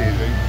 cheesy.